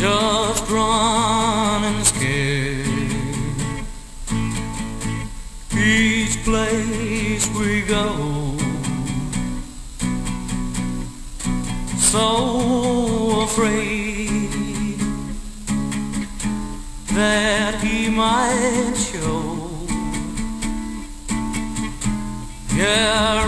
just and scared. Each place we go, so afraid that he might show. Yeah,